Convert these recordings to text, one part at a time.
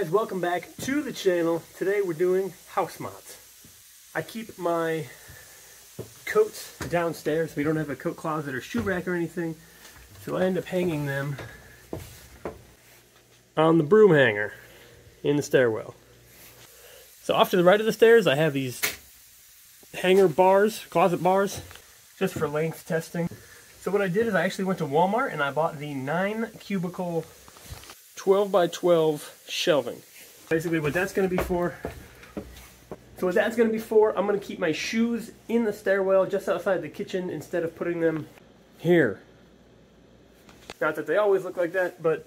Guys, welcome back to the channel. Today we're doing house mods. I keep my coats downstairs. We don't have a coat closet or shoe rack or anything. So I end up hanging them on the broom hanger in the stairwell. So off to the right of the stairs I have these hanger bars, closet bars, just for length testing. So what I did is I actually went to Walmart and I bought the 9 cubicle 12 by 12 shelving. Basically what that's going to be for, so what that's going to be for, I'm going to keep my shoes in the stairwell just outside the kitchen instead of putting them here. Not that they always look like that, but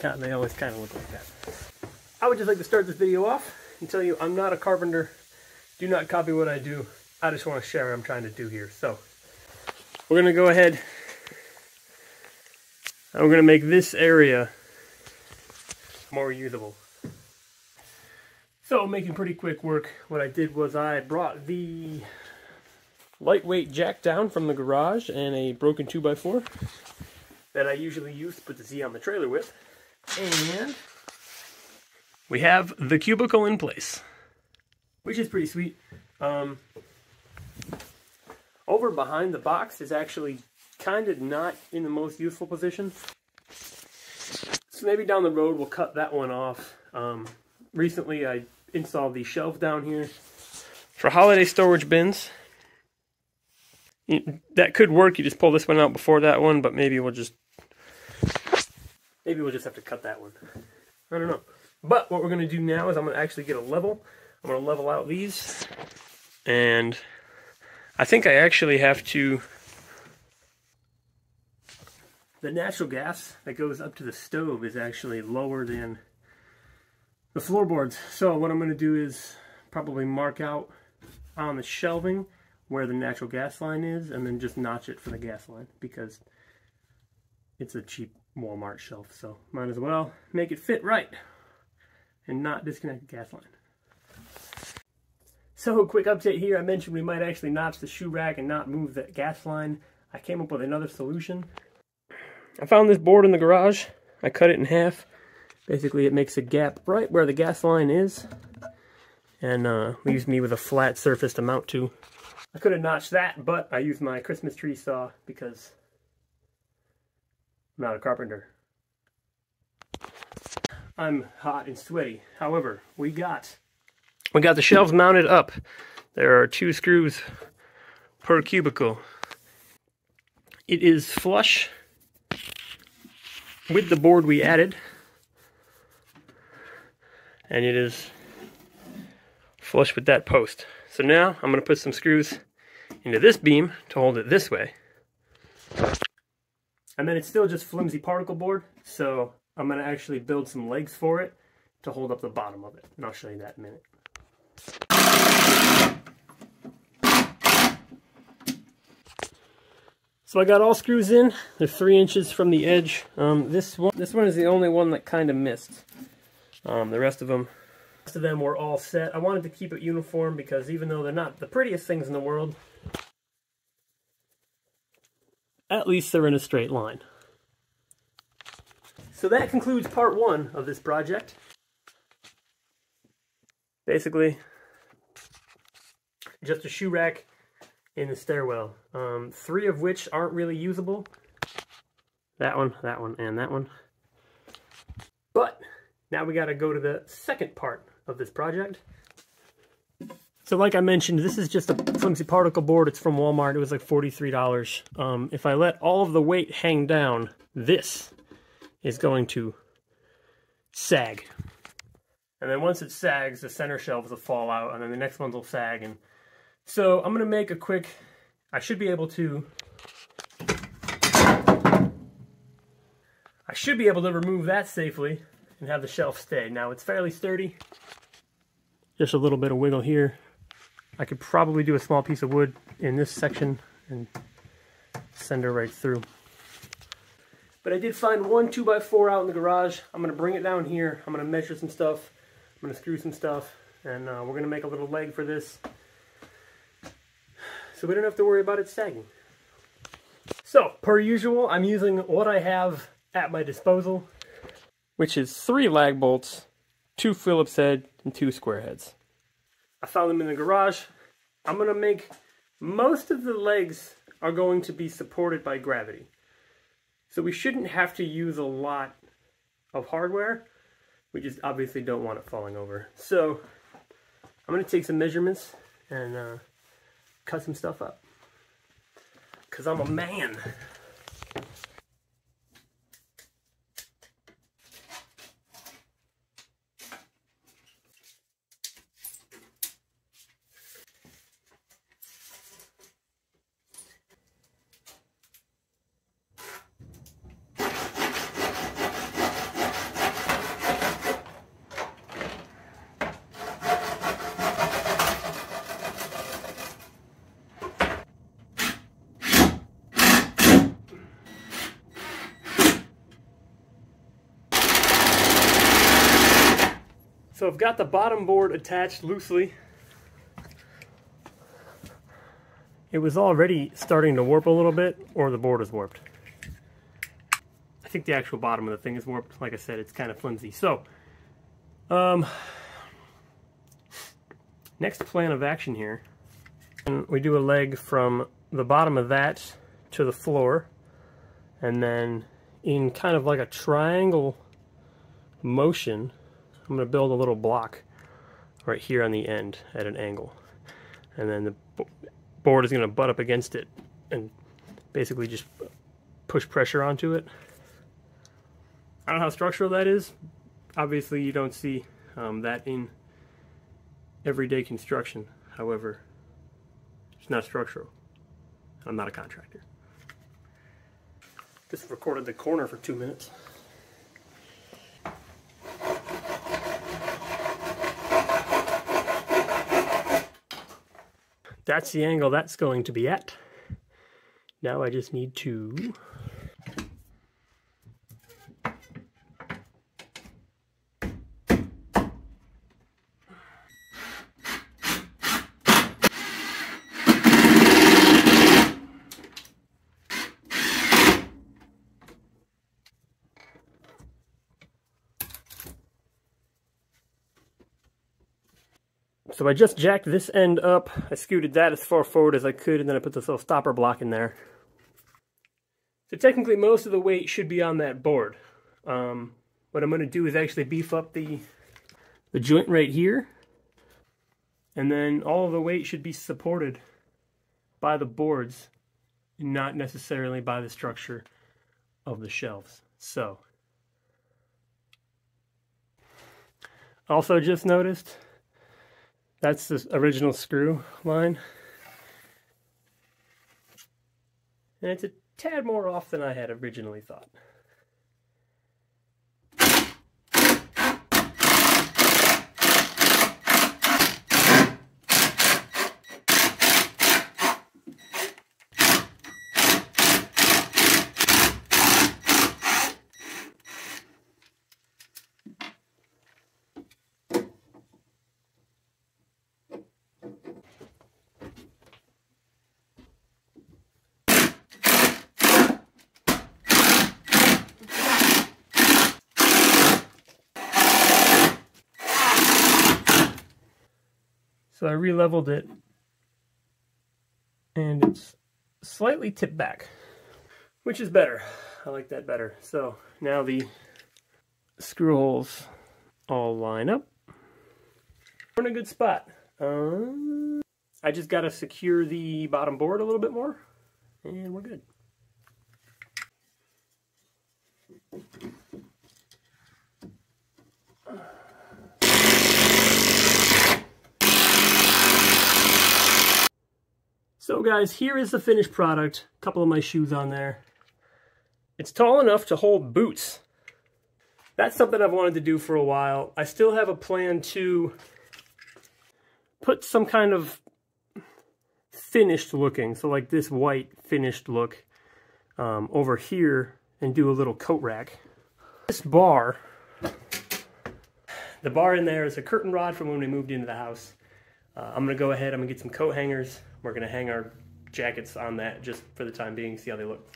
they always kind of look like that. I would just like to start this video off and tell you I'm not a carpenter. Do not copy what I do. I just want to share what I'm trying to do here. So we're going to go ahead we're going to make this area more usable. So making pretty quick work, what I did was I brought the lightweight jack down from the garage and a broken 2x4 that I usually use to put the Z on the trailer with. And we have the cubicle in place, which is pretty sweet. Um, over behind the box is actually kind of not in the most useful position. So maybe down the road we'll cut that one off. Um, recently I installed the shelf down here for holiday storage bins. That could work, you just pull this one out before that one, but maybe we'll just maybe we'll just have to cut that one. I don't know. But what we're going to do now is I'm going to actually get a level. I'm going to level out these. And I think I actually have to the natural gas that goes up to the stove is actually lower than the floorboards. So what I'm going to do is probably mark out on the shelving where the natural gas line is and then just notch it for the gas line because it's a cheap Walmart shelf. So might as well make it fit right and not disconnect the gas line. So quick update here. I mentioned we might actually notch the shoe rack and not move the gas line. I came up with another solution. I found this board in the garage. I cut it in half. Basically, it makes a gap right where the gas line is and uh, leaves me with a flat surface to mount to. I could have notched that, but I used my Christmas tree saw because I'm not a carpenter. I'm hot and sweaty. However, we got we got the shelves mounted up. There are two screws per cubicle. It is flush with the board we added. And it is flush with that post. So now I'm going to put some screws into this beam to hold it this way. And then it's still just flimsy particle board, so I'm going to actually build some legs for it to hold up the bottom of it. And I'll show you that in a minute. So I got all screws in. They're three inches from the edge. Um, this one, this one is the only one that kind of missed. Um, the rest of them, rest of them were all set. I wanted to keep it uniform because even though they're not the prettiest things in the world, at least they're in a straight line. So that concludes part one of this project. Basically, just a shoe rack in the stairwell. Um, three of which aren't really usable. That one, that one, and that one. But now we got to go to the second part of this project. So like I mentioned, this is just a flimsy particle board. It's from Walmart. It was like $43. Um, if I let all of the weight hang down, this is going to sag. And then once it sags, the center shelves will fall out, and then the next ones will sag, and so I'm going to make a quick, I should be able to, I should be able to remove that safely and have the shelf stay. Now it's fairly sturdy, just a little bit of wiggle here. I could probably do a small piece of wood in this section and send her right through. But I did find one 2x4 out in the garage. I'm going to bring it down here. I'm going to measure some stuff. I'm going to screw some stuff. And uh, we're going to make a little leg for this so we don't have to worry about it sagging. So, per usual, I'm using what I have at my disposal. which is three lag bolts, two Phillips head, and two square heads. I found them in the garage. I'm going to make most of the legs are going to be supported by gravity. So we shouldn't have to use a lot of hardware. We just obviously don't want it falling over. So I'm going to take some measurements and uh, cut some stuff up. Because I'm a man. So I've got the bottom board attached loosely. It was already starting to warp a little bit, or the board is warped. I think the actual bottom of the thing is warped. Like I said, it's kind of flimsy. So, um, next plan of action here, and we do a leg from the bottom of that to the floor, and then in kind of like a triangle motion, I'm going to build a little block right here on the end at an angle. And then the board is going to butt up against it and basically just push pressure onto it. I don't know how structural that is. Obviously you don't see um, that in everyday construction. However, it's not structural. I'm not a contractor. Just recorded the corner for two minutes. That's the angle that's going to be at. Now I just need to So I just jacked this end up. I scooted that as far forward as I could, and then I put this little stopper block in there. So technically most of the weight should be on that board. Um, what I'm going to do is actually beef up the, the joint right here. And then all the weight should be supported by the boards, not necessarily by the structure of the shelves. So, also just noticed that's the original screw line. And it's a tad more off than I had originally thought. So I re-leveled it and it's slightly tipped back, which is better. I like that better. So now the screw holes all line up. We're in a good spot. Um, I just got to secure the bottom board a little bit more and we're good. So guys, here is the finished product. A couple of my shoes on there. It's tall enough to hold boots. That's something I've wanted to do for a while. I still have a plan to put some kind of finished looking, so like this white finished look um, over here and do a little coat rack. This bar, the bar in there is a curtain rod from when we moved into the house. Uh, I'm to go ahead, I'm to get some coat hangers, we're gonna hang our jackets on that just for the time being, see how they look.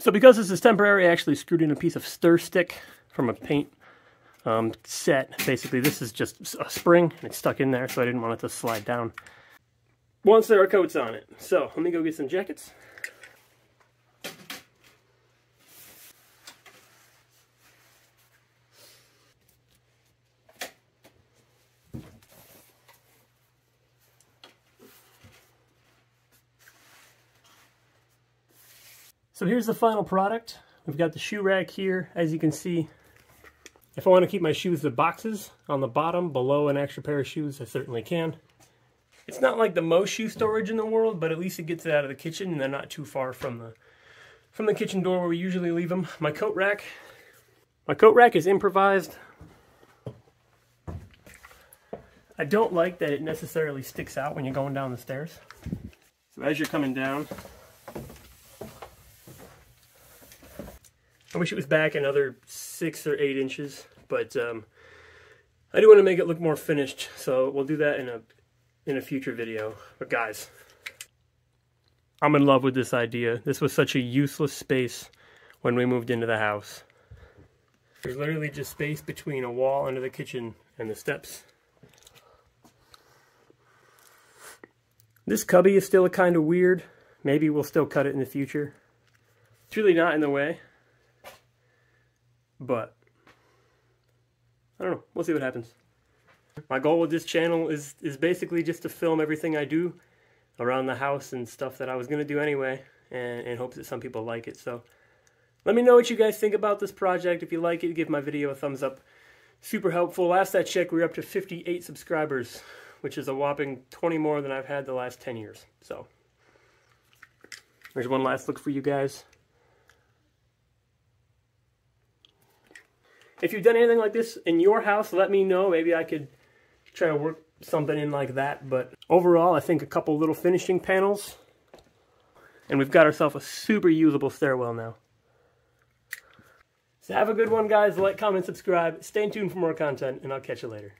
So because this is temporary, I actually screwed in a piece of stir stick from a paint um, set. Basically, this is just a spring, and it's stuck in there, so I didn't want it to slide down once there are coats on it. So let me go get some jackets. So here's the final product. We've got the shoe rack here, as you can see. If I want to keep my shoes the boxes on the bottom below an extra pair of shoes, I certainly can. It's not like the most shoe storage in the world, but at least it gets it out of the kitchen and they're not too far from the from the kitchen door where we usually leave them. My coat rack. My coat rack is improvised. I don't like that it necessarily sticks out when you're going down the stairs. So as you're coming down, I wish it was back another six or eight inches, but um, I do want to make it look more finished, so we'll do that in a in a future video. But guys, I'm in love with this idea. This was such a useless space when we moved into the house. There's literally just space between a wall under the kitchen and the steps. This cubby is still a kind of weird. Maybe we'll still cut it in the future. It's really not in the way. But I don't know. We'll see what happens. My goal with this channel is is basically just to film everything I do around the house and stuff that I was going to do anyway and, and hopes that some people like it. So let me know what you guys think about this project. If you like it, give my video a thumbs up. Super helpful. Last I checked, we are up to 58 subscribers, which is a whopping 20 more than I've had the last 10 years. So there's one last look for you guys. If you've done anything like this in your house, let me know. Maybe I could try to work something in like that. But overall, I think a couple little finishing panels. And we've got ourselves a super usable stairwell now. So have a good one, guys. Like, comment, subscribe. Stay tuned for more content, and I'll catch you later.